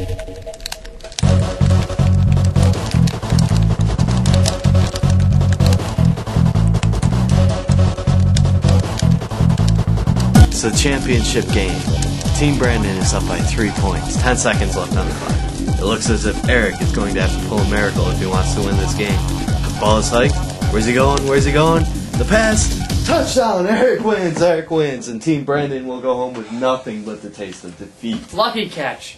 It's a championship game. Team Brandon is up by three points. Ten seconds left on the clock. It looks as if Eric is going to have to pull a miracle if he wants to win this game. Ball is hiked. Where's he going? Where's he going? The pass. Touchdown. Eric wins. Eric wins. And Team Brandon will go home with nothing but the taste of defeat. Lucky catch.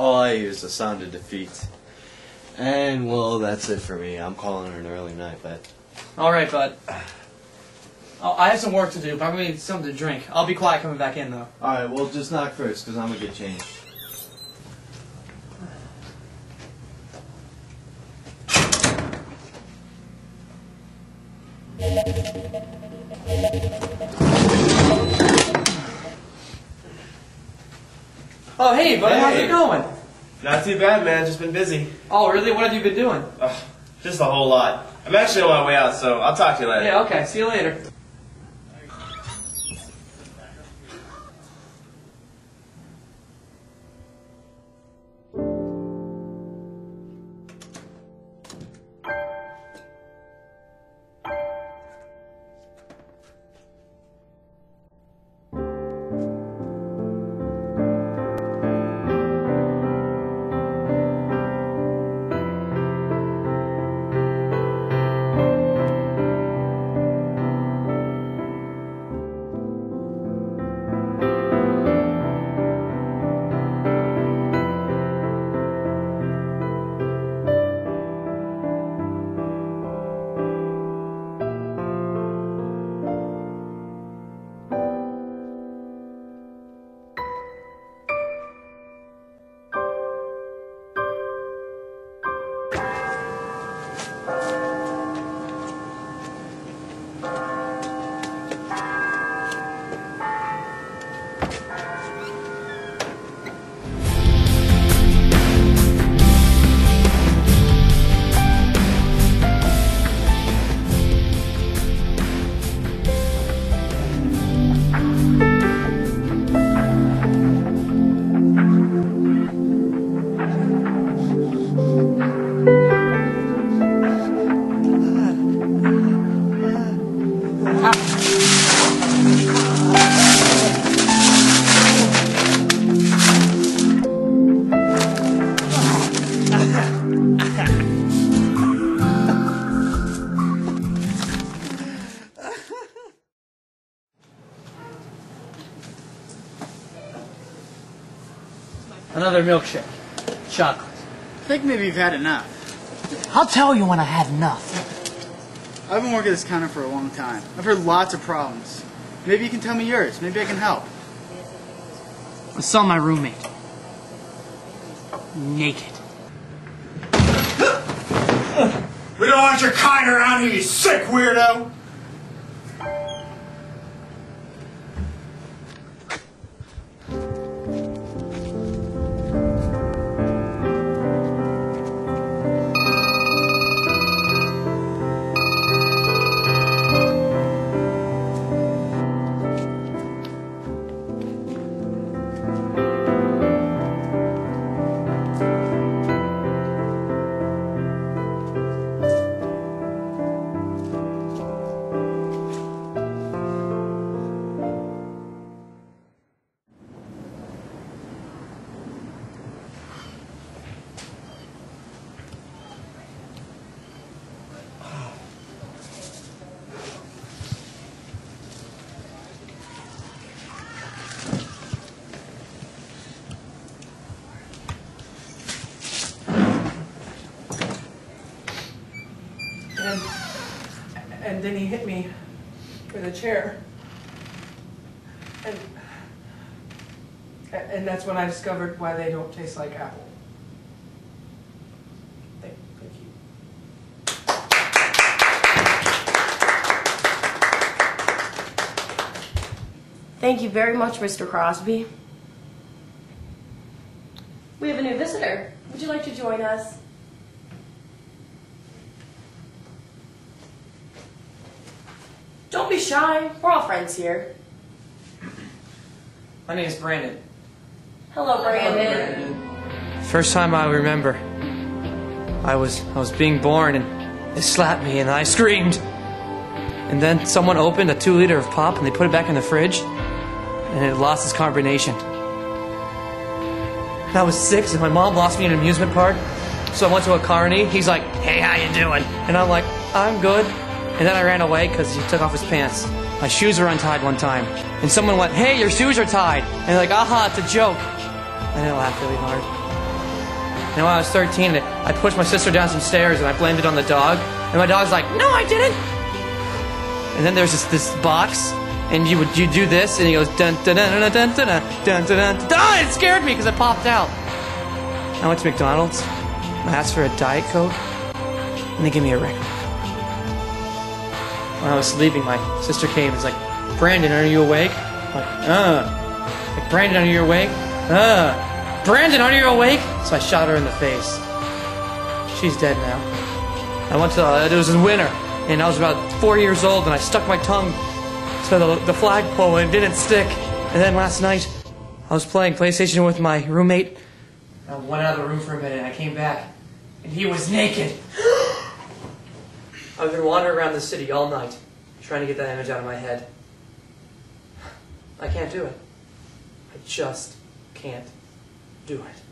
All I hear is the sound of defeat. And, well, that's it for me. I'm calling it an early night, bet. All right, bud. Oh, I have some work to do, but I'm gonna need something to drink. I'll be quiet coming back in, though. Alright, well, just knock first, because I'm going to get changed. Oh, hey, bud. How's Hey. it going? Not too bad, man. Just been busy. Oh, really? What have you been doing? Ugh, just a whole lot. I'm actually on my way out, so I'll talk to you later. Yeah, okay. See you later. back. Another milkshake. Chocolate. I think maybe you've had enough. I'll tell you when I had enough. I've been working this counter for a long time. I've heard lots of problems. Maybe you can tell me yours. Maybe I can help. I saw my roommate. Naked. We don't want your kind around here, you sick weirdo! And then he hit me with a chair. And, and that's when I discovered why they don't taste like apple. Thank, thank you. Thank you very much, Mr. Crosby. We have a new visitor. Would you like to join us? Don't be shy. We're all friends here. My name is Brandon. Hello, Brandon. First time I remember, I was I was being born and they slapped me and I screamed. And then someone opened a two liter of pop and they put it back in the fridge and it lost its carbonation. And I was six and my mom lost me in an amusement park. So I went to a carny. He's like, "Hey, how you doing?" And I'm like, "I'm good." And then I ran away because he took off his pants. My shoes were untied one time, and someone went, "Hey, your shoes are tied." And they're like, "Aha, it's a joke." And I laughed really hard. And when I was 13, I pushed my sister down some stairs and I blamed it on the dog. And my dog's like, "No, I didn't." And then there's this this box, and you would you do this, and he goes dun dun dun dun dun dun dun dun dun. dun. Ah, it scared me because it popped out. I went to McDonald's. I asked for a Diet Coke, and they gave me a record. When I was leaving, my sister came and was like, Brandon, are you awake? I'm like, uh. Like, Brandon, are you awake? Uh. Brandon, are you awake? So I shot her in the face. She's dead now. I went to, uh, it was in winter, and I was about four years old, and I stuck my tongue to the, the flagpole, and it didn't stick. And then last night, I was playing PlayStation with my roommate. I went out of the room for a minute, and I came back, and he was naked. I've been wandering around the city all night, trying to get that image out of my head. I can't do it. I just can't do it.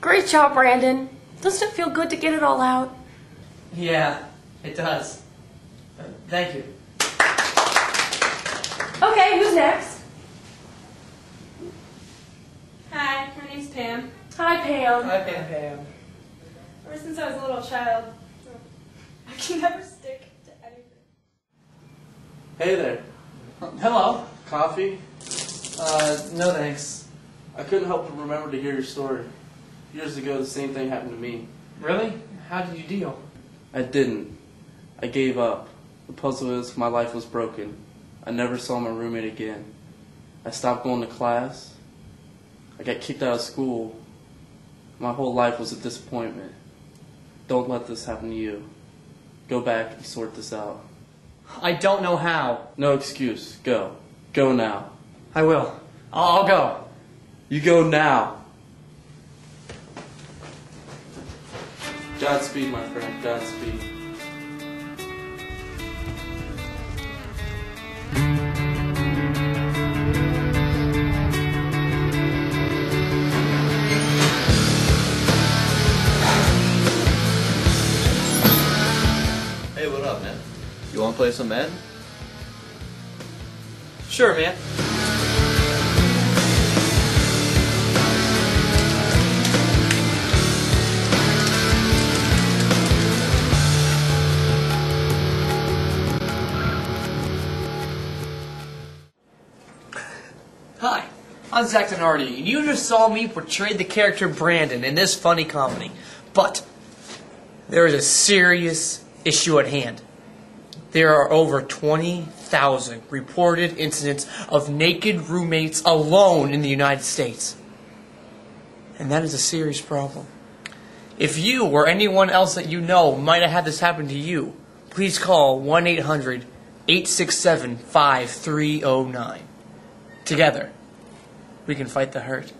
Great job, Brandon. Doesn't it feel good to get it all out? Yeah, it does. Uh, thank you. Okay, who's next? Hi, my name's Pam. Hi, Pam. Hi, Pam Pam. Ever since I was a little child, I can never stick to anything. Hey there. Hello. Coffee? Uh, no thanks. I couldn't help but remember to hear your story. Years ago, the same thing happened to me. Really? How did you deal? I didn't. I gave up. The puzzle is, my life was broken. I never saw my roommate again. I stopped going to class. I got kicked out of school. My whole life was a disappointment. Don't let this happen to you. Go back and sort this out. I don't know how. No excuse. Go. Go now. I will. I'll, I'll go. You go now. Godspeed, my friend. Godspeed. To play some Madden? Sure, man. Hi, I'm Zach Denardi, and you just saw me portray the character Brandon in this funny comedy. But there is a serious issue at hand. There are over 20,000 reported incidents of naked roommates alone in the United States. And that is a serious problem. If you or anyone else that you know might have had this happen to you, please call 1 800 867 5309. Together, we can fight the hurt.